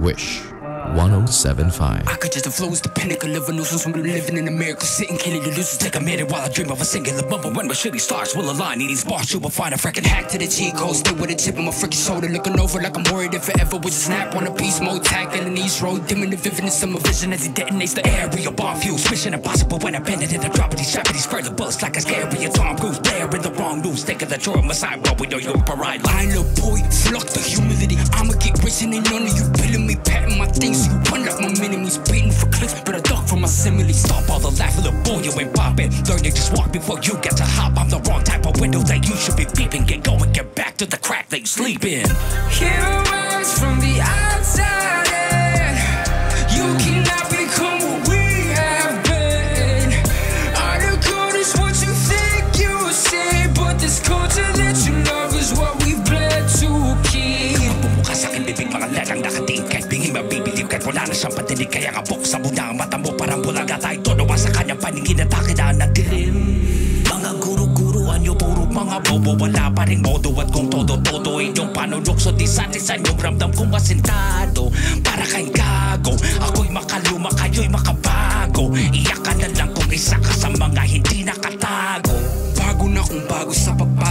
Wish 1075. I could just the the pinnacle of a nuisance when I'm living in America, sitting killing the losers. Take a minute while I dream of a singular moment when my shitty stars will align. Need these bars, you will find a freaking hack to the cheat code. Stay with a chip on my freaking shoulder, looking over like I'm worried if it ever was a snap on a beast mode. Tackling these road, dimming the vividness of my vision as he detonates the area. Bomb fuse, mission impossible when I bend it in the drop of these trap these further bullets like a scary Tom Cruise. There in the wrong news, think of the drawer on my side, but we know you're a pariah. I little boy, fuck the humility. I'ma get rich and none of you me, patting my things. You run like my enemies, beating for clicks, but I duck from my simile. Stop all the laughing, little boy, you ain't popping. Learn to just walk before you get to hop. I'm the wrong type of window that you should be peeping. Get going, get back to the crack that you sleep in. Heroes from the outside in. You cannot become what we have been. The is what you think you see, but this culture that you love is what we've bled to keep. Wala na siyang patinig Kaya nga buksan mo na ang mata mo Parang bulaga tayo. Tonawa sa kanyang paningin At akin na dilim Mga guru-guruan nyo puro mga bobo. Wala pa rin modo at kung todo-todo Inyong panulokso di sa atin yung ramdam kong asintado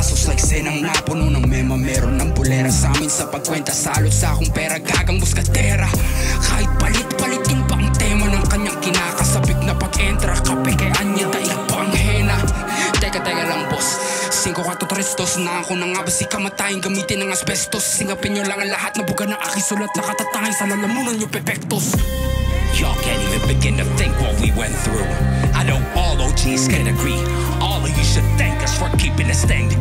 pagpasok Like senang napuno ng mema Meron ng bulera. Sa amin sa pagkwenta Salot sa akong pera gagang muskatera Kahit palit-palitin pa ang tema ng kanyang kinakasabik na pag-entra Kape kay Anya dahil pa ang hena. Teka teka lang boss. 5-4-3 na ako na nga ba si kamatayin gamitin ng asbestos. Singapin nyo lang ang lahat na buga ng aking sulat. Nakatatangay sa lalamunan nyo pepektos. Y'all can't even begin to think what we went through. I know all OGs can agree. All of you should thank us for keeping this thing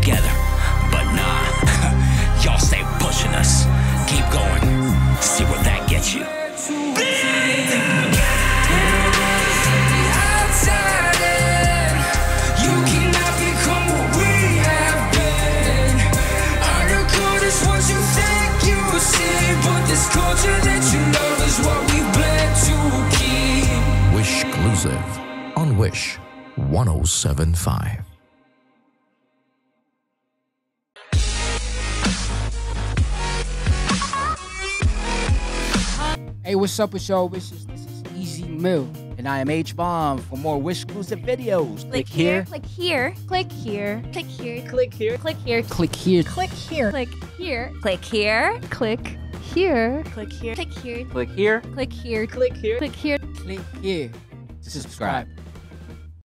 Wish exclusive on Wish 1075. Hey, what's up with y'all? Wishes. This is Ez Mil, and I am HBOM. For more Wish exclusive videos, click here Click here, click here, click here, click here, Click here. click here, click here. Click here. click here, click here, click here, Click here. click here, Click here. click here, Click here. click here. Click here to subscribe.